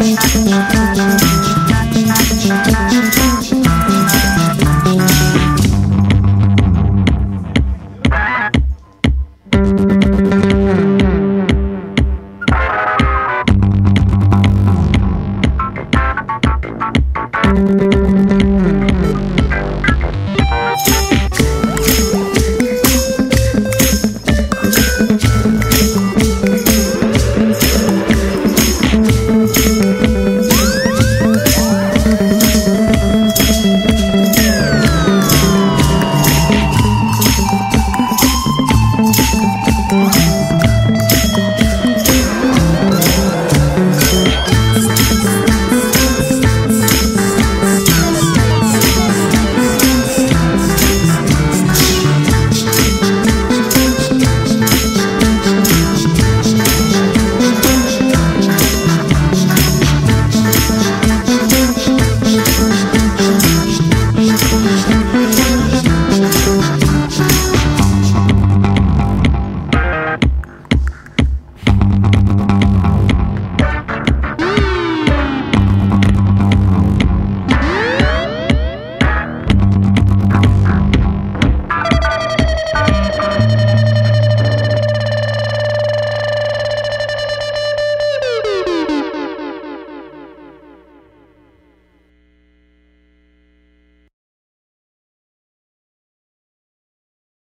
Música